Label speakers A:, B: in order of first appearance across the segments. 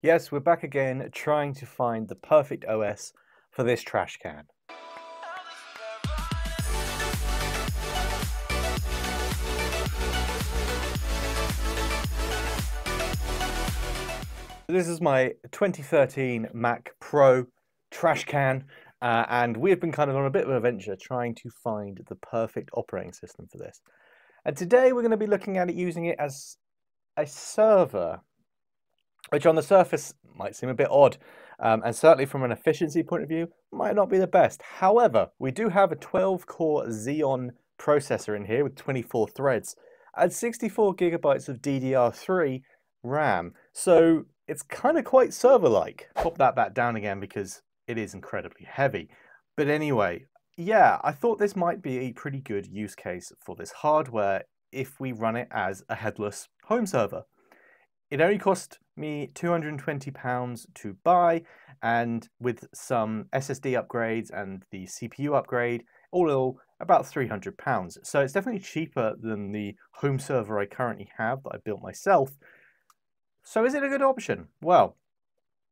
A: Yes, we're back again trying to find the perfect OS for this trash can. This is my 2013 Mac Pro trash can, uh, and we've been kind of on a bit of an adventure trying to find the perfect operating system for this. And today we're going to be looking at it using it as a server which on the surface might seem a bit odd, um, and certainly from an efficiency point of view, might not be the best. However, we do have a 12-core Xeon processor in here with 24 threads and 64 gigabytes of DDR3 RAM, so it's kind of quite server-like. Pop that back down again because it is incredibly heavy. But anyway, yeah, I thought this might be a pretty good use case for this hardware if we run it as a headless home server. It only cost me £220 to buy, and with some SSD upgrades and the CPU upgrade, all in all, about £300. So it's definitely cheaper than the home server I currently have that I built myself. So is it a good option? Well,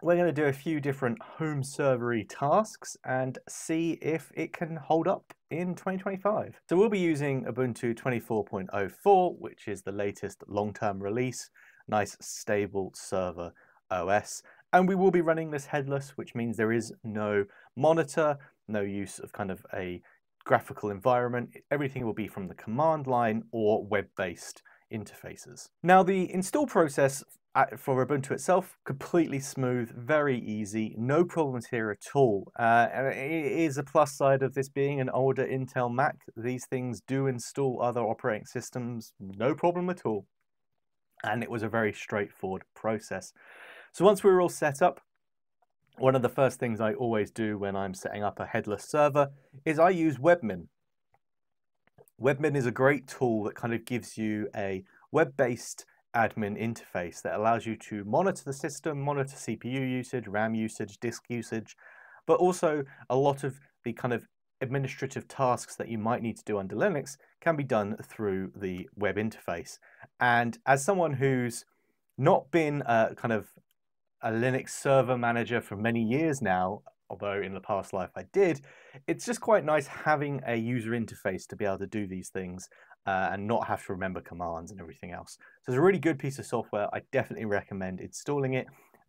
A: we're going to do a few different home servery tasks and see if it can hold up in 2025. So we'll be using Ubuntu 24.04, which is the latest long-term release nice stable server OS. And we will be running this headless, which means there is no monitor, no use of kind of a graphical environment. Everything will be from the command line or web-based interfaces. Now the install process for Ubuntu itself, completely smooth, very easy, no problems here at all. Uh, it is a plus side of this being an older Intel Mac. These things do install other operating systems, no problem at all and it was a very straightforward process. So once we were all set up, one of the first things I always do when I'm setting up a headless server is I use Webmin. Webmin is a great tool that kind of gives you a web-based admin interface that allows you to monitor the system, monitor CPU usage, RAM usage, disk usage, but also a lot of the kind of administrative tasks that you might need to do under Linux can be done through the web interface. And as someone who's not been a kind of a Linux server manager for many years now, although in the past life I did, it's just quite nice having a user interface to be able to do these things uh, and not have to remember commands and everything else. So it's a really good piece of software. I definitely recommend installing it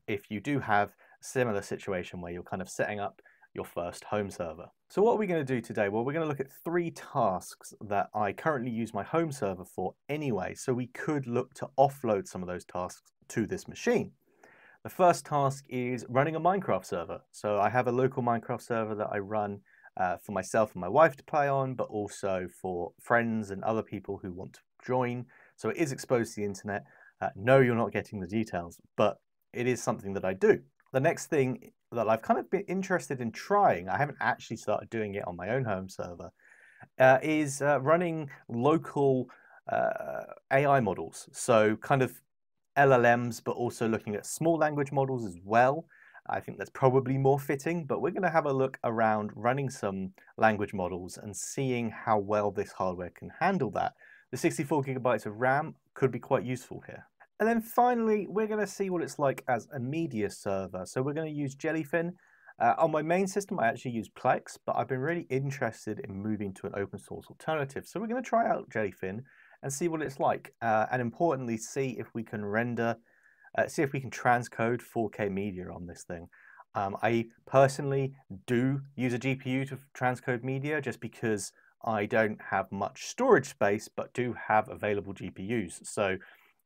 A: if you do have a similar situation where you're kind of setting up your first home server. So what are we going to do today? Well, we're going to look at three tasks that I currently use my home server for anyway, so we could look to offload some of those tasks to this machine. The first task is running a Minecraft server. So I have a local Minecraft server that I run uh, for myself and my wife to play on, but also for friends and other people who want to join. So it is exposed to the internet. Uh, no, you're not getting the details, but it is something that I do. The next thing that I've kind of been interested in trying, I haven't actually started doing it on my own home server, uh, is uh, running local uh, AI models. So kind of LLMs, but also looking at small language models as well. I think that's probably more fitting, but we're going to have a look around running some language models and seeing how well this hardware can handle that. The 64 gigabytes of RAM could be quite useful here. And then finally, we're going to see what it's like as a media server. So we're going to use Jellyfin. Uh, on my main system, I actually use Plex, but I've been really interested in moving to an open source alternative. So we're going to try out Jellyfin and see what it's like. Uh, and importantly, see if we can render, uh, see if we can transcode 4K media on this thing. Um, I personally do use a GPU to transcode media just because I don't have much storage space, but do have available GPUs. So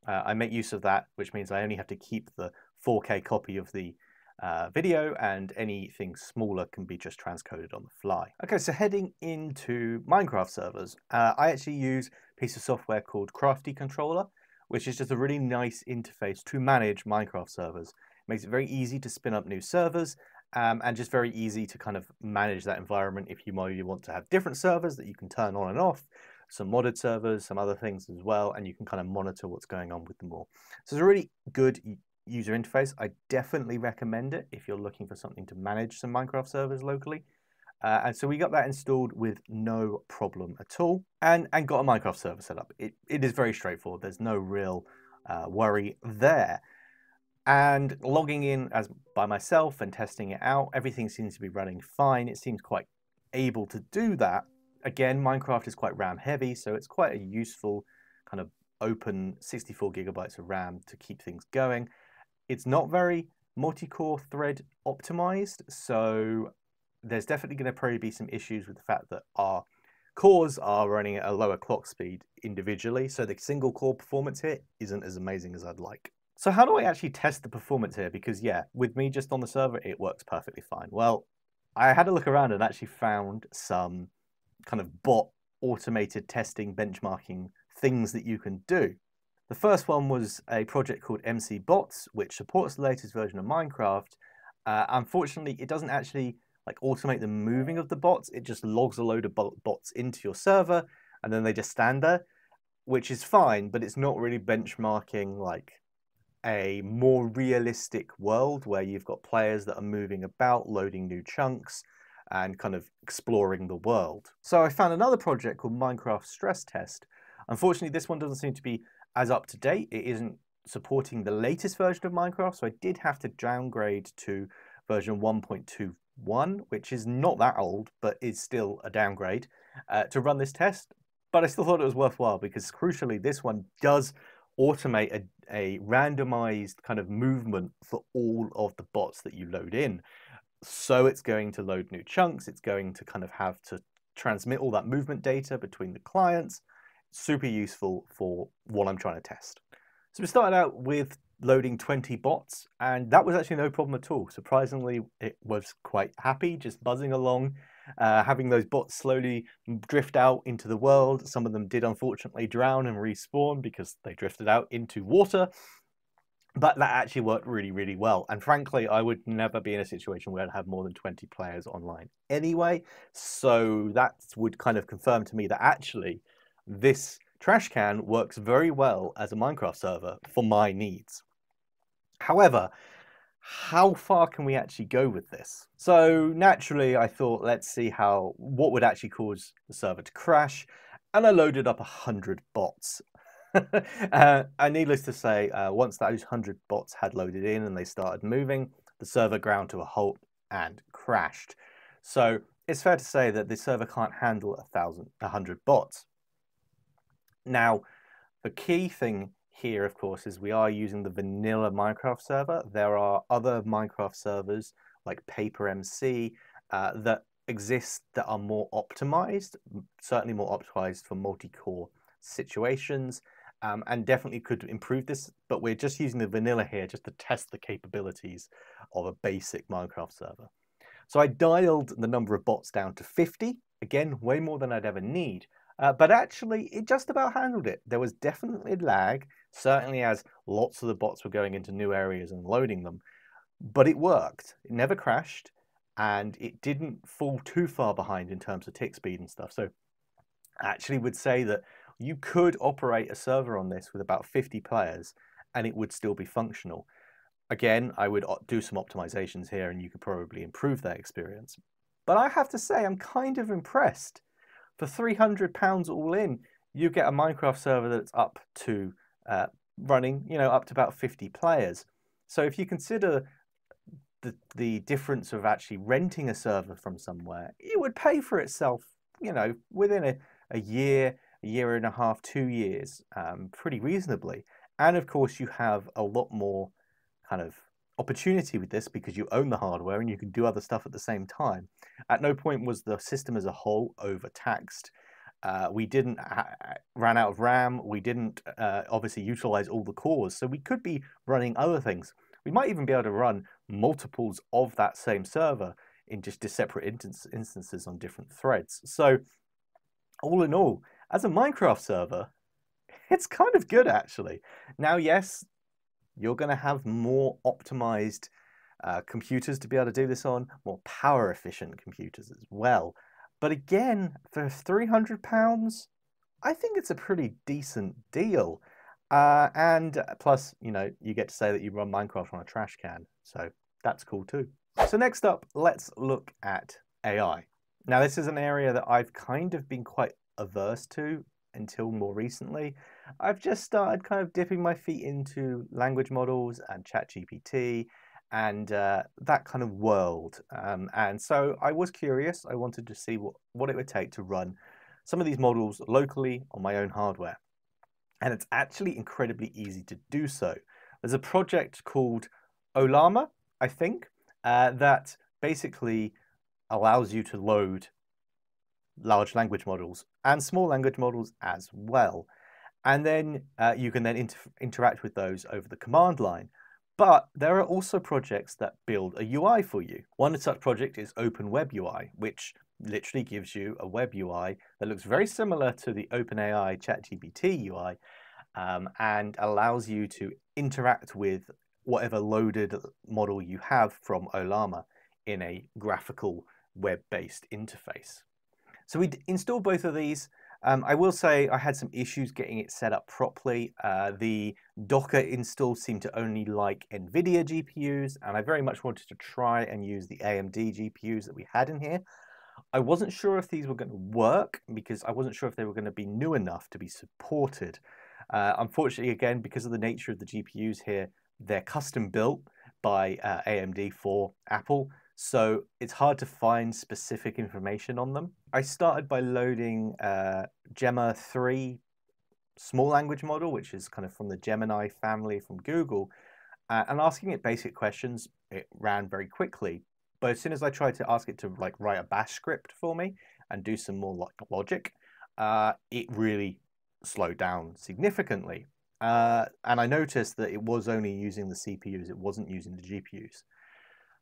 A: uh, I make use of that, which means I only have to keep the 4K copy of the uh, video and anything smaller can be just transcoded on the fly. Okay, so heading into Minecraft servers, uh, I actually use a piece of software called Crafty Controller, which is just a really nice interface to manage Minecraft servers. It makes it very easy to spin up new servers um, and just very easy to kind of manage that environment if you maybe want to have different servers that you can turn on and off some modded servers, some other things as well, and you can kind of monitor what's going on with them all. So it's a really good user interface. I definitely recommend it if you're looking for something to manage some Minecraft servers locally. Uh, and so we got that installed with no problem at all and, and got a Minecraft server set up. It, it is very straightforward. There's no real uh, worry there. And logging in as by myself and testing it out, everything seems to be running fine. It seems quite able to do that. Again, Minecraft is quite RAM heavy, so it's quite a useful kind of open 64 gigabytes of RAM to keep things going. It's not very multi-core thread optimized, so there's definitely going to probably be some issues with the fact that our cores are running at a lower clock speed individually, so the single core performance here isn't as amazing as I'd like. So how do I actually test the performance here? Because yeah, with me just on the server, it works perfectly fine. Well, I had a look around and actually found some kind of bot automated testing benchmarking things that you can do. The first one was a project called MC Bots, which supports the latest version of Minecraft. Uh, unfortunately, it doesn't actually like automate the moving of the bots. It just logs a load of bots into your server, and then they just stand there, which is fine. But it's not really benchmarking like a more realistic world where you've got players that are moving about, loading new chunks, and kind of exploring the world. So I found another project called Minecraft Stress Test. Unfortunately, this one doesn't seem to be as up to date. It isn't supporting the latest version of Minecraft, so I did have to downgrade to version 1.21, which is not that old, but is still a downgrade uh, to run this test. But I still thought it was worthwhile because crucially, this one does automate a, a randomized kind of movement for all of the bots that you load in. So it's going to load new chunks, it's going to kind of have to transmit all that movement data between the clients. Super useful for what I'm trying to test. So we started out with loading 20 bots, and that was actually no problem at all. Surprisingly, it was quite happy, just buzzing along uh, having those bots slowly drift out into the world. Some of them did unfortunately drown and respawn because they drifted out into water. But that actually worked really, really well. And frankly, I would never be in a situation where I'd have more than 20 players online anyway. So that would kind of confirm to me that actually this trash can works very well as a Minecraft server for my needs. However, how far can we actually go with this? So naturally, I thought, let's see how what would actually cause the server to crash, and I loaded up a hundred bots. uh, and needless to say, uh, once those hundred bots had loaded in and they started moving, the server ground to a halt and crashed. So it's fair to say that the server can't handle a thousand, a hundred bots. Now, the key thing here, of course, is we are using the vanilla Minecraft server. There are other Minecraft servers like PaperMC uh, that exist that are more optimized, certainly more optimized for multi-core situations, um, and definitely could improve this. But we're just using the vanilla here just to test the capabilities of a basic Minecraft server. So I dialed the number of bots down to 50, again, way more than I'd ever need. Uh, but actually, it just about handled it. There was definitely lag, certainly as lots of the bots were going into new areas and loading them. But it worked. It never crashed, and it didn't fall too far behind in terms of tick speed and stuff. So I actually would say that you could operate a server on this with about 50 players, and it would still be functional. Again, I would do some optimizations here, and you could probably improve that experience. But I have to say, I'm kind of impressed for £300 all in, you get a Minecraft server that's up to uh, running, you know, up to about 50 players. So if you consider the, the difference of actually renting a server from somewhere, it would pay for itself, you know, within a, a year, a year and a half, two years, um, pretty reasonably. And of course, you have a lot more kind of opportunity with this because you own the hardware and you can do other stuff at the same time. At no point was the system as a whole overtaxed. Uh, we didn't ran out of RAM. We didn't uh, obviously utilize all the cores, so we could be running other things. We might even be able to run multiples of that same server in just separate instances on different threads. So, all in all, as a Minecraft server, it's kind of good actually. Now, yes, you're going to have more optimized uh, computers to be able to do this on, more power efficient computers as well. But again, for £300, I think it's a pretty decent deal. Uh, and plus, you know, you get to say that you run Minecraft on a trash can. So that's cool too. So next up, let's look at AI. Now, this is an area that I've kind of been quite averse to until more recently. I've just started kind of dipping my feet into language models and ChatGPT and uh, that kind of world. Um, and so I was curious. I wanted to see what, what it would take to run some of these models locally on my own hardware. And it's actually incredibly easy to do so. There's a project called Ollama, I think, uh, that basically allows you to load large language models and small language models as well. And then uh, you can then inter interact with those over the command line. But there are also projects that build a UI for you. One such project is Open Web UI, which literally gives you a web UI that looks very similar to the OpenAI ChatGPT UI um, and allows you to interact with whatever loaded model you have from Ollama in a graphical web-based interface. So we installed both of these um, I will say I had some issues getting it set up properly. Uh, the Docker install seemed to only like NVIDIA GPUs, and I very much wanted to try and use the AMD GPUs that we had in here. I wasn't sure if these were going to work because I wasn't sure if they were going to be new enough to be supported. Uh, unfortunately, again, because of the nature of the GPUs here, they're custom built by uh, AMD for Apple, so it's hard to find specific information on them. I started by loading uh, Gemma 3 small language model, which is kind of from the Gemini family from Google, uh, and asking it basic questions. It ran very quickly. But as soon as I tried to ask it to like write a bash script for me and do some more like logic, uh, it really slowed down significantly. Uh, and I noticed that it was only using the CPUs, it wasn't using the GPUs.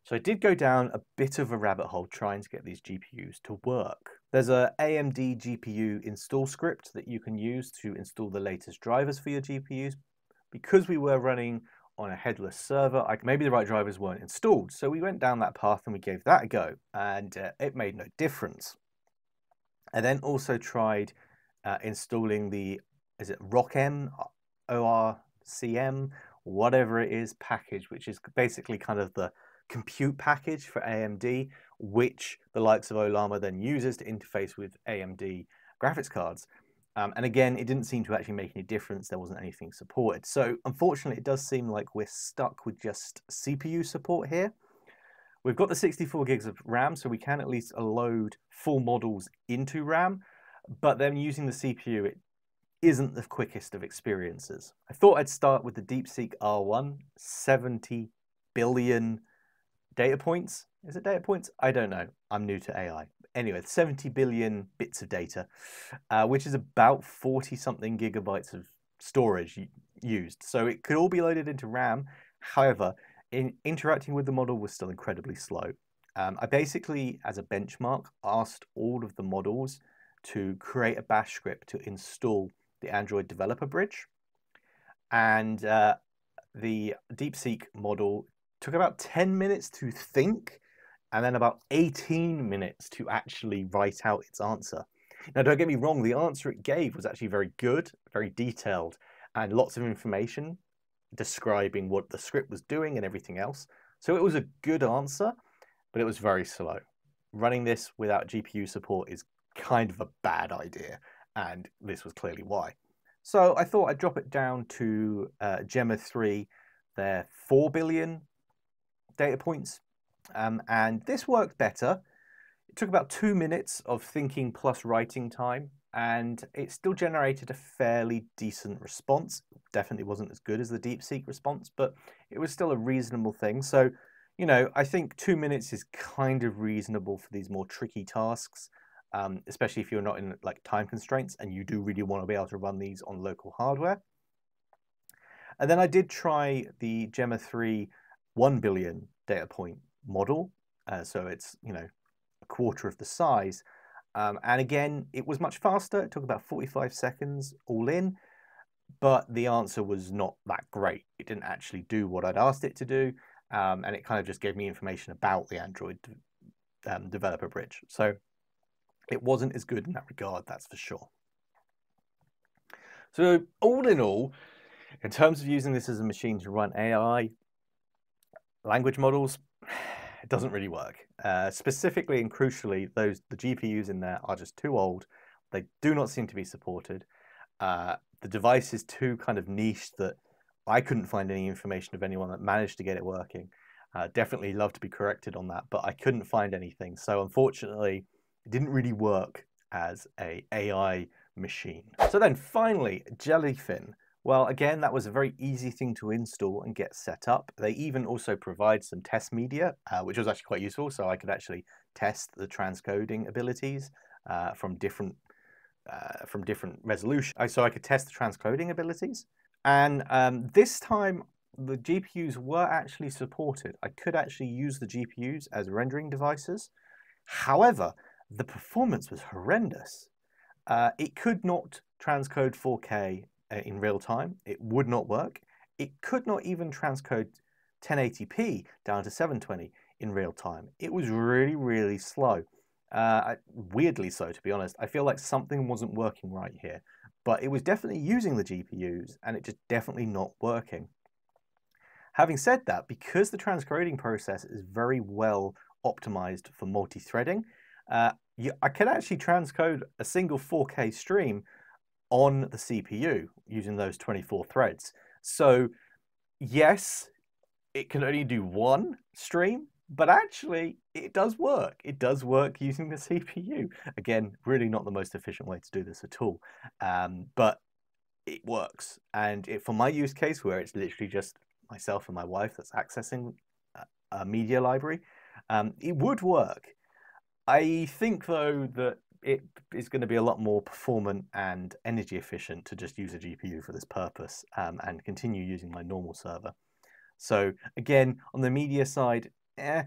A: So I did go down a bit of a rabbit hole trying to get these GPUs to work. There's a AMD GPU install script that you can use to install the latest drivers for your GPUs. Because we were running on a headless server, I, maybe the right drivers weren't installed. So we went down that path and we gave that a go, and uh, it made no difference. I then also tried uh, installing the, is it ROCM, ORCM, whatever it is, package, which is basically kind of the compute package for AMD, which the likes of Ollama then uses to interface with AMD graphics cards. Um, and again, it didn't seem to actually make any difference. There wasn't anything supported. So unfortunately, it does seem like we're stuck with just CPU support here. We've got the 64 gigs of RAM, so we can at least load full models into RAM. But then using the CPU, it isn't the quickest of experiences. I thought I'd start with the DeepSeek R1, 70 billion data points. Is it data points? I don't know. I'm new to AI. Anyway, 70 billion bits of data, uh, which is about 40 something gigabytes of storage used. So it could all be loaded into RAM. However, in interacting with the model was still incredibly slow. Um, I basically, as a benchmark, asked all of the models to create a bash script to install the Android developer bridge. And uh, the DeepSeek model took about 10 minutes to think and then about 18 minutes to actually write out its answer. Now, don't get me wrong, the answer it gave was actually very good, very detailed, and lots of information describing what the script was doing and everything else. So it was a good answer, but it was very slow. Running this without GPU support is kind of a bad idea, and this was clearly why. So I thought I'd drop it down to uh, Gemma 3, their 4 billion data points. Um, and this worked better. It took about two minutes of thinking plus writing time, and it still generated a fairly decent response. Definitely wasn't as good as the DeepSeek response, but it was still a reasonable thing. So, you know, I think two minutes is kind of reasonable for these more tricky tasks, um, especially if you're not in like time constraints and you do really want to be able to run these on local hardware. And then I did try the Gemma 3 1 billion data point model. Uh, so it's, you know, a quarter of the size. Um, and again, it was much faster. It took about 45 seconds all in, but the answer was not that great. It didn't actually do what I'd asked it to do. Um, and it kind of just gave me information about the Android um, developer bridge. So it wasn't as good in that regard, that's for sure. So all in all, in terms of using this as a machine to run AI, language models, it doesn't really work. Uh, specifically and crucially, those the GPUs in there are just too old. They do not seem to be supported. Uh, the device is too kind of niche that I couldn't find any information of anyone that managed to get it working. Uh, definitely love to be corrected on that, but I couldn't find anything. So unfortunately, it didn't really work as a AI machine. So then finally, Jellyfin. Well, again, that was a very easy thing to install and get set up. They even also provide some test media, uh, which was actually quite useful. So I could actually test the transcoding abilities uh, from different uh, from different resolution. Uh, so I could test the transcoding abilities. And um, this time the GPUs were actually supported. I could actually use the GPUs as rendering devices. However, the performance was horrendous. Uh, it could not transcode 4K uh, in real time. It would not work. It could not even transcode 1080p down to 720 in real time. It was really, really slow. Uh, weirdly so, to be honest. I feel like something wasn't working right here, but it was definitely using the GPUs and it just definitely not working. Having said that, because the transcoding process is very well optimized for multi-threading, uh, I can actually transcode a single 4K stream on the CPU using those 24 threads. So yes, it can only do one stream, but actually it does work. It does work using the CPU. Again, really not the most efficient way to do this at all, um, but it works. And it, for my use case, where it's literally just myself and my wife that's accessing a media library, um, it would work. I think though that it is going to be a lot more performant and energy efficient to just use a GPU for this purpose um, and continue using my normal server. So again, on the media side, eh,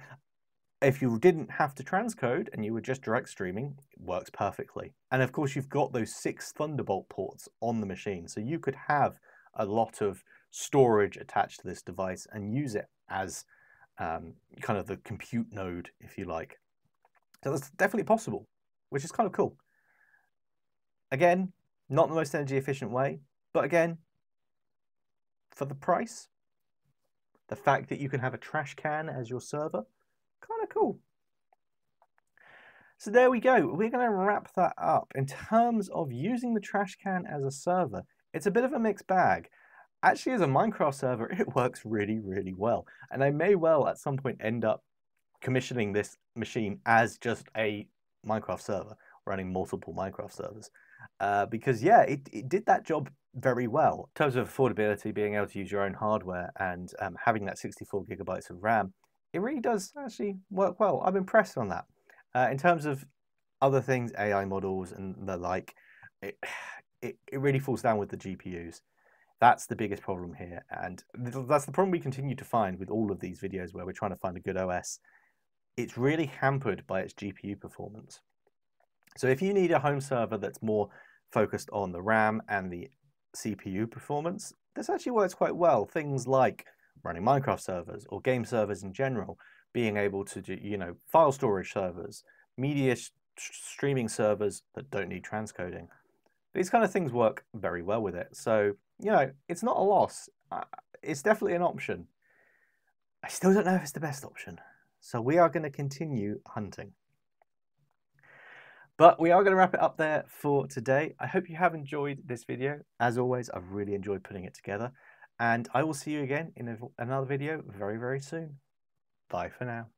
A: if you didn't have to transcode and you were just direct streaming, it works perfectly. And of course, you've got those six Thunderbolt ports on the machine. So you could have a lot of storage attached to this device and use it as um, kind of the compute node, if you like. So that's definitely possible, which is kind of cool. Again, not the most energy efficient way, but again, for the price, the fact that you can have a trash can as your server, kind of cool. So there we go. We're going to wrap that up. In terms of using the trash can as a server, it's a bit of a mixed bag. Actually, as a Minecraft server, it works really, really well. And I may well at some point end up commissioning this machine as just a Minecraft server, running multiple Minecraft servers. Uh, because yeah, it, it did that job very well. In terms of affordability, being able to use your own hardware and um, having that 64 gigabytes of RAM, it really does actually work well. I'm impressed on that. Uh, in terms of other things, AI models and the like, it, it, it really falls down with the GPUs. That's the biggest problem here. And that's the problem we continue to find with all of these videos where we're trying to find a good OS it's really hampered by its GPU performance. So if you need a home server that's more focused on the RAM and the CPU performance, this actually works quite well. Things like running Minecraft servers or game servers in general, being able to do, you know, file storage servers, media streaming servers that don't need transcoding. These kind of things work very well with it. So, you know, it's not a loss. Uh, it's definitely an option. I still don't know if it's the best option. So we are going to continue hunting. But we are going to wrap it up there for today. I hope you have enjoyed this video. As always, I've really enjoyed putting it together. And I will see you again in another video very, very soon. Bye for now.